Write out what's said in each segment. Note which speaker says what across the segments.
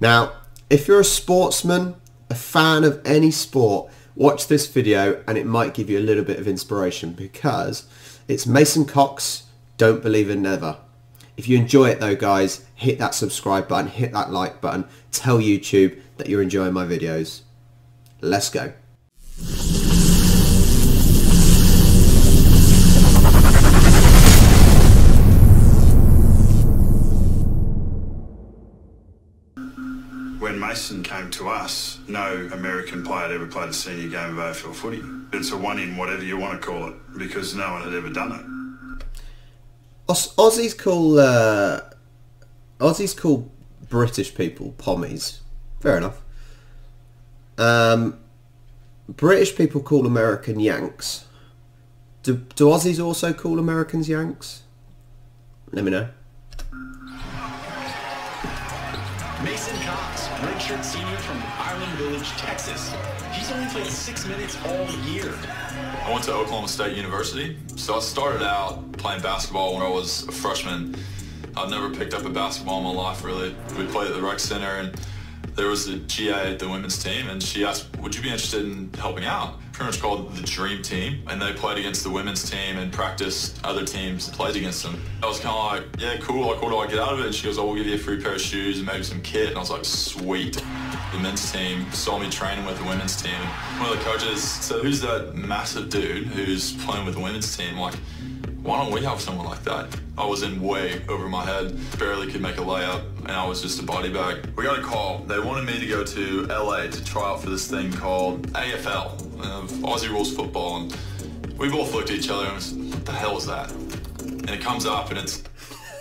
Speaker 1: Now, if you're a sportsman, a fan of any sport, watch this video and it might give you a little bit of inspiration because it's Mason Cox, Don't Believe in Never. If you enjoy it though guys, hit that subscribe button, hit that like button, tell YouTube that you're enjoying my videos. Let's go.
Speaker 2: Mason came to us, no American player had ever played a senior game of AFL footy. It's a one in whatever you want to call it because no one had ever done it.
Speaker 1: Aus- Aussies call uh, Aussies call British people pommies. Fair enough. Um, British people call American Yanks. Do, do Aussies also call Americans Yanks? Let me know.
Speaker 3: Mason Cox, redshirt senior from Island Village, Texas. He's only played six minutes all year.
Speaker 4: I went to Oklahoma State University. So I started out playing basketball when I was a freshman. I'd never picked up a basketball in my life really. We played at the rec center and there was a GA at the women's team and she asked, would you be interested in helping out? Pretty much called the dream team and they played against the women's team and practiced other teams played against them. I was kind of like, yeah, cool, like what do I get out of it? And she goes, oh, we'll give you a free pair of shoes and maybe some kit. And I was like, sweet. The men's team saw me training with the women's team. One of the coaches said, who's that massive dude who's playing with the women's team? Like, why don't we have someone like that? I was in way over my head, barely could make a layup, and I was just a body bag. We got a call. They wanted me to go to LA to try out for this thing called AFL, uh, Aussie Rules Football, and we both looked at each other and was, what the hell is that? And it comes up and it's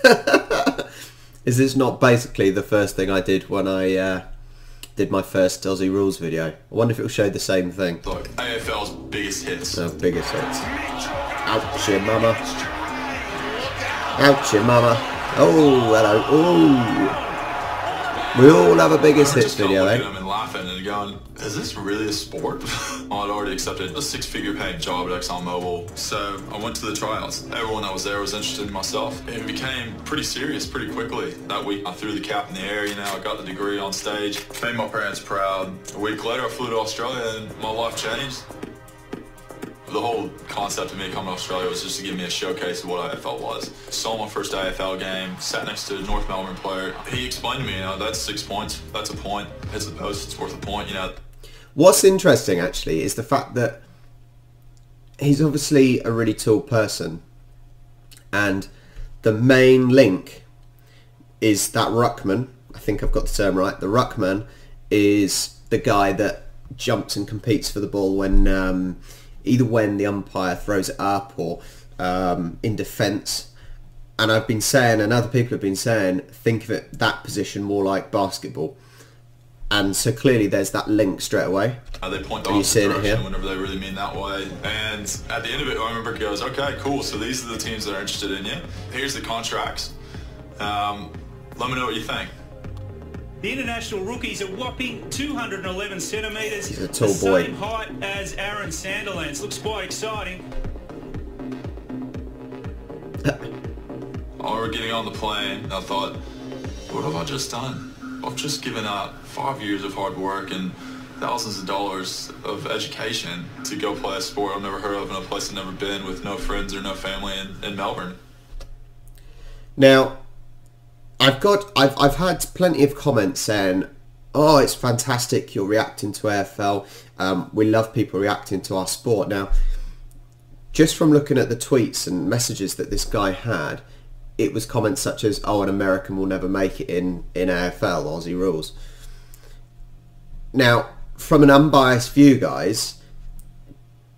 Speaker 1: Is this not basically the first thing I did when I uh, did my first Aussie Rules video? I wonder if it will show the same thing.
Speaker 4: like AFL's biggest hits.
Speaker 1: The biggest hits. Ouch, your mama. Ouch, your mama. Oh, hello. Oh. We all have a biggest hits video, eh?
Speaker 4: and laughing and going, is this really a sport? I'd already accepted a six-figure paying job at ExxonMobil, so I went to the tryouts. Everyone that was there was interested in myself. It became pretty serious pretty quickly. That week, I threw the cap in the air, you know, I got the degree on stage, made my parents proud. A week later, I flew to Australia and my life changed. The whole concept of me coming to Australia was just to give me a showcase of what AFL was. Saw my first AFL game, sat next to a North Melbourne player. He explained to me, you know, that's six points, that's a point. Hits the post, it's worth a point, you know.
Speaker 1: What's interesting, actually, is the fact that he's obviously a really tall person. And the main link is that Ruckman. I think I've got the term right. The Ruckman is the guy that jumps and competes for the ball when um, either when the umpire throws it up or um, in defence. And I've been saying, and other people have been saying, think of it that position more like basketball. And so clearly there's that link straight away.
Speaker 4: Uh, they point the
Speaker 1: Are you
Speaker 4: opposite
Speaker 1: seeing it
Speaker 4: direction
Speaker 1: here?
Speaker 4: whenever they really mean that way. And at the end of it, I remember he goes, okay, cool. So these are the teams that are interested in you. Here's the contracts. Um, let me know what you think.
Speaker 5: The international rookie's a whopping 211 centimetres.
Speaker 1: He's a tall
Speaker 5: the
Speaker 1: boy.
Speaker 5: same height as Aaron Sandilands. Looks quite exciting.
Speaker 4: I remember getting on the plane and I thought, what have I just done? I've just given up five years of hard work and thousands of dollars of education to go play a sport I've never heard of in a place I've never been with no friends or no family in, in Melbourne.
Speaker 1: Now, I've got I've I've had plenty of comments saying, "Oh, it's fantastic! You're reacting to AFL. Um, we love people reacting to our sport." Now, just from looking at the tweets and messages that this guy had, it was comments such as, "Oh, an American will never make it in in AFL Aussie rules." Now, from an unbiased view, guys,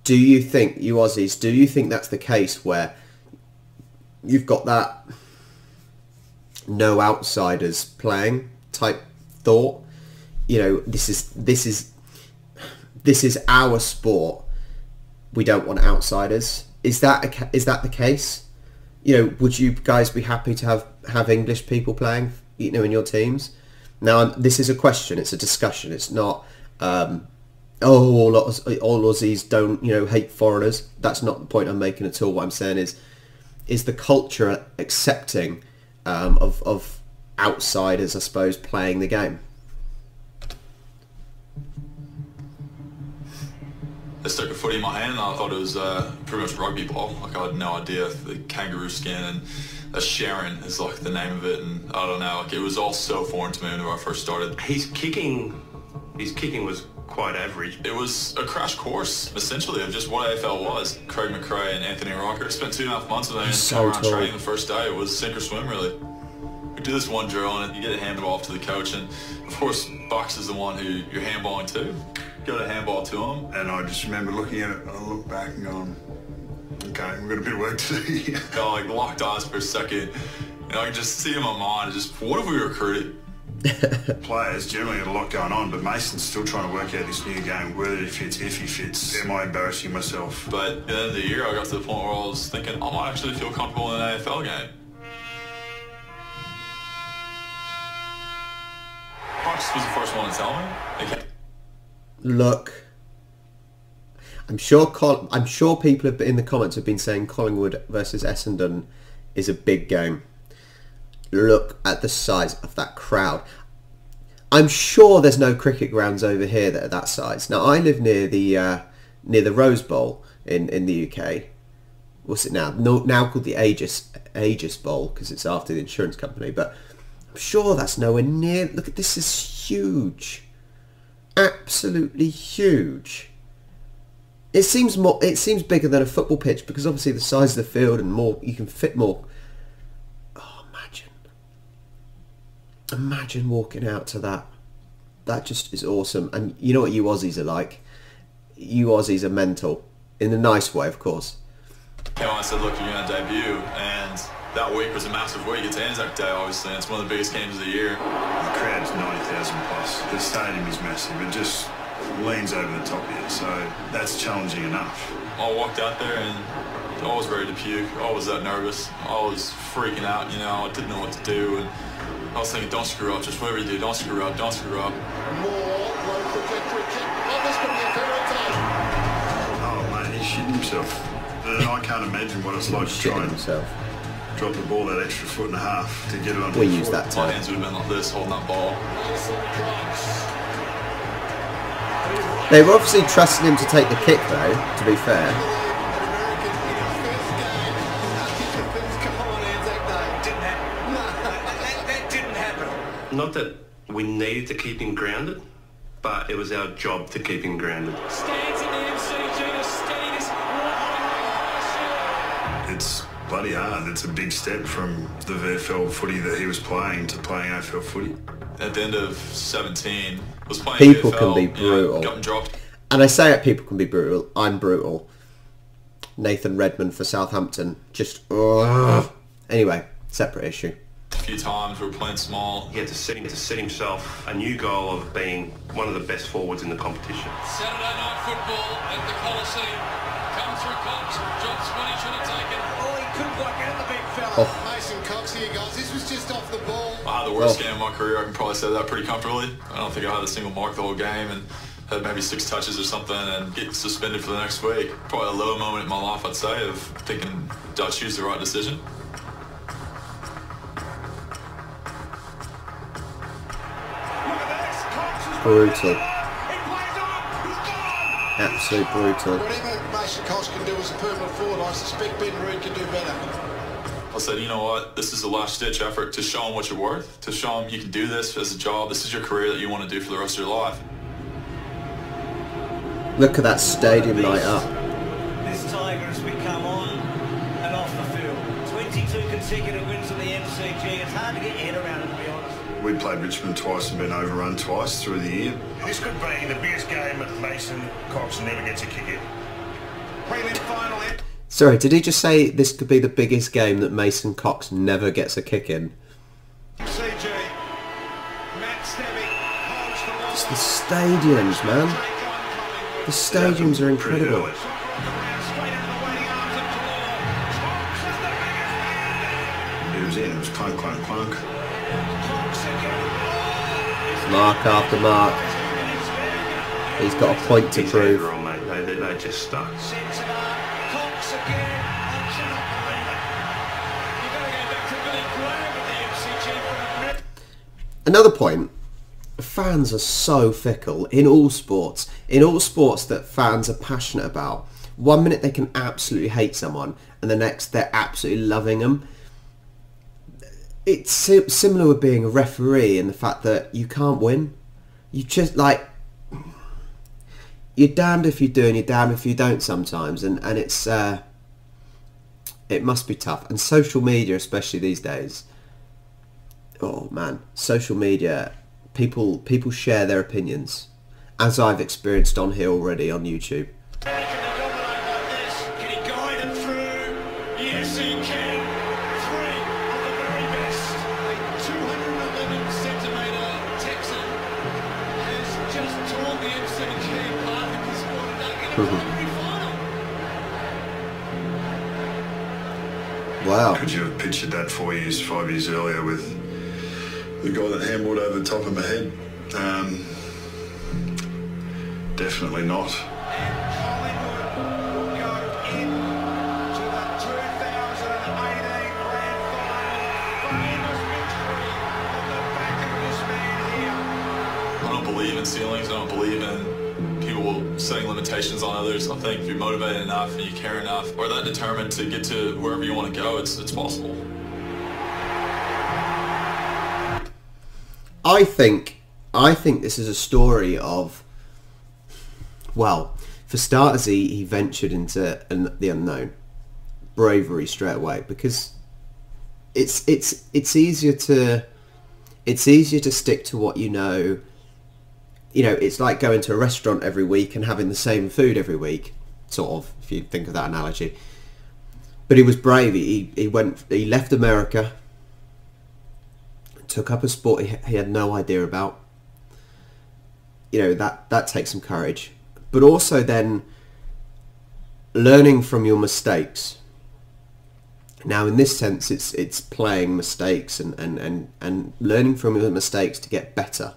Speaker 1: do you think you Aussies? Do you think that's the case where you've got that? No outsiders playing type thought. You know, this is this is this is our sport. We don't want outsiders. Is that a, is that the case? You know, would you guys be happy to have have English people playing? You know, in your teams. Now, this is a question. It's a discussion. It's not. Um, oh, all, all Aussies don't you know hate foreigners. That's not the point I'm making at all. What I'm saying is, is the culture accepting um, of, of outsiders, I suppose, playing the game.
Speaker 4: I stuck a footy in my hand and I thought it was uh, pretty much rugby ball. Like I had no idea the kangaroo skin and a Sherrin is like the name of it and I don't know, like it was all so foreign to me when I first started.
Speaker 6: He's kicking, his kicking was quite average.
Speaker 4: It was a crash course, essentially, of just what AFL was. Craig McRae and Anthony Rocca spent two and a half months with them and
Speaker 1: So
Speaker 4: came around
Speaker 1: tall.
Speaker 4: training the first day. It was sink or swim, really. We do this one drill and you get a handball off to the coach and of course Bucks is the one who you're handballing to. Go to handball to him.
Speaker 2: And I just remember looking at it, I looked back and going, okay, we've got a bit of work to do here.
Speaker 4: I like locked eyes for a second and I could just see in my mind just what have we recruited?
Speaker 2: Players generally got a lot going on, but Mason's still trying to work out this new game, whether he fits, if he fits. Am I embarrassing myself?
Speaker 4: But at the end of the year I got to the point where I was thinking I might actually feel comfortable in an AFL game. Bucks was the first one to tell me. They kept
Speaker 1: Look, I'm sure. Col- I'm sure people have, in the comments have been saying Collingwood versus Essendon is a big game. Look at the size of that crowd. I'm sure there's no cricket grounds over here that are that size. Now I live near the uh, near the Rose Bowl in, in the UK. What's it now? No, now called the Ageas Ageas Bowl because it's after the insurance company. But I'm sure that's nowhere near. Look at this is huge absolutely huge. It seems more. It seems bigger than a football pitch because obviously the size of the field and more you can fit more. Oh, imagine! Imagine walking out to that. That just is awesome. And you know what you Aussies are like. You Aussies are mental in a nice way, of course.
Speaker 4: came on and said, look, you're going to debut. And that week was a massive week. It's Anzac Day, obviously. and It's one of the biggest games of the year.
Speaker 2: The crowd's 90,000 plus. The stadium is massive. It just leans over the top of you, so that's challenging enough.
Speaker 4: I walked out there and I was ready to puke. I was that nervous. I was freaking out, you know. I didn't know what to do. And I was thinking, don't screw up. Just whatever you do, don't screw up. Don't screw up.
Speaker 7: More low trajectory kick. Oh, this could be a penalty.
Speaker 2: Oh, mate, he's shitting himself. And I can't imagine what it's like to try and
Speaker 1: himself.
Speaker 2: drop the ball that extra foot and a half to get it on
Speaker 1: We
Speaker 2: the
Speaker 1: use
Speaker 2: foot.
Speaker 1: that
Speaker 4: My
Speaker 1: term.
Speaker 4: hands would have been like this, holding that ball.
Speaker 1: They were obviously trusting him to take the kick, though. To be fair,
Speaker 6: Not that we needed to keep him grounded, but it was our job to keep him grounded.
Speaker 5: Stands in the MCG to steady this
Speaker 2: It's bloody hard. It's a big step from the VFL footy that he was playing to playing AFL footy.
Speaker 4: At the end of 17, was playing
Speaker 1: People
Speaker 4: AFL,
Speaker 1: can be
Speaker 4: you know,
Speaker 1: brutal.
Speaker 4: and dropped.
Speaker 1: and I say it, people can be brutal. I'm brutal. Nathan Redmond for Southampton. Just ugh. anyway, separate issue.
Speaker 4: A few times we were playing small.
Speaker 6: He had to set, him, to set himself a new goal of being one of the best forwards in the competition.
Speaker 8: Saturday night football at the Coliseum. Comes through Cox. Drops what he should have taken.
Speaker 5: Oh, he couldn't quite get it, the big fella.
Speaker 1: Oh,
Speaker 7: Mason Cox here, guys. This was just off the ball.
Speaker 4: I had the worst
Speaker 1: Oh.
Speaker 4: game of my career. I can probably say that pretty comfortably. I don't think I had a single mark the whole game and had maybe six touches or something and get suspended for the next week. Probably a low moment in my life, I'd say, of thinking, did I choose the right decision?
Speaker 1: Brutal.
Speaker 5: He plays on. He's gone.
Speaker 1: absolute brutal.
Speaker 7: Whatever Mason Cox can do as a permanent forward, I suspect Ben Reid can do better.
Speaker 4: I said, you know what? This is a last ditch effort to show them what you're worth, to show them you can do this as a job. This is your career that you want to do for the rest of your life.
Speaker 1: Look at that stadium light up.
Speaker 9: This Tiger has become on and off the field. 22 consecutive wins in the MCG. It's hard to get your head around it, to be honest.
Speaker 2: We played Richmond twice and been overrun twice through the year.
Speaker 5: This could be the biggest game that Mason Cox never gets a kick in. Prelim final.
Speaker 1: Sorry, did he just say this could be the biggest game that Mason Cox never gets a kick in?
Speaker 5: CG. Matt Stevick holds the ball.
Speaker 1: It's the stadiums, man. The stadiums are incredible.
Speaker 2: early.
Speaker 5: Straight into the waiting arms of Claw. Cox is the biggest man.
Speaker 2: It was in. It was clunk, clunk, clunk.
Speaker 1: Mark after mark. He's got a point to prove.
Speaker 6: they, they, they just stuck.
Speaker 5: Sends it up. Cox again. I cannot believe it. You've got to go back to Billy Graham at the MCG for a minute.
Speaker 1: Another point fans are so fickle in all sports. In all sports that fans are passionate about. One minute they can absolutely hate someone, and the next they're absolutely loving them. It's similar with being a referee in the fact that you can't win. You just like you're damned if you do and you're damned if you don't sometimes, and and it's uh, it must be tough. And social media, especially these days. Oh man, social media people people share their opinions, as I've experienced on here already on YouTube.
Speaker 8: Sport and done it in a primary final.
Speaker 1: Wow.
Speaker 2: Could you have pictured that four years, five years earlier with the guy that handballed over the top of my head? Um, definitely not.
Speaker 8: And Collingwood will go into the 2018 Grand Final. Famous victory on the back of this man here.
Speaker 4: I don't believe in ceilings. I don't believe in people setting limitations on others. I think if you're motivated enough and you care enough, or that determined to get to wherever you want to go, it's it's possible.
Speaker 1: I think I think this is a story of well, for starters, he, he ventured into an, the unknown, bravery straight away because it's it's it's easier to it's easier to stick to what you know. You know, it's like going to a restaurant every week and having the same food every week, sort of, if you think of that analogy. But he was brave. He he went. He left America took up a sport he, he had no idea about. You know that that takes some courage, but also then learning from your mistakes. Now, in this sense, it's it's playing mistakes and, and, and, and learning from your mistakes to get better.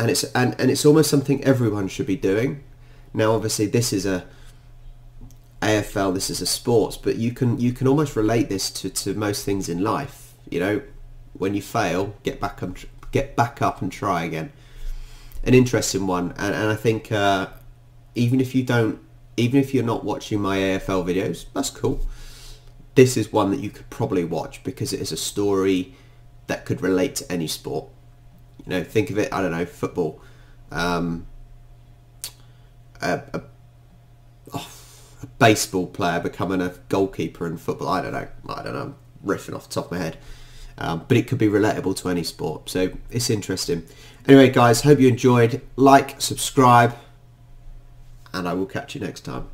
Speaker 1: And it's and, and it's almost something everyone should be doing. Now, obviously, this is a AFL. This is a sports, but you can you can almost relate this to, to most things in life. You know, when you fail, get back and get back up and try again. An interesting one, and, and I think uh, even if you don't, even if you're not watching my AFL videos, that's cool. This is one that you could probably watch because it is a story that could relate to any sport. You know, think of it. I don't know, football. Um, a, a, oh, a baseball player becoming a goalkeeper in football. I don't know. I don't know. I'm riffing off the top of my head. Um, but it could be relatable to any sport. So it's interesting. Anyway, guys, hope you enjoyed. Like, subscribe, and I will catch you next time.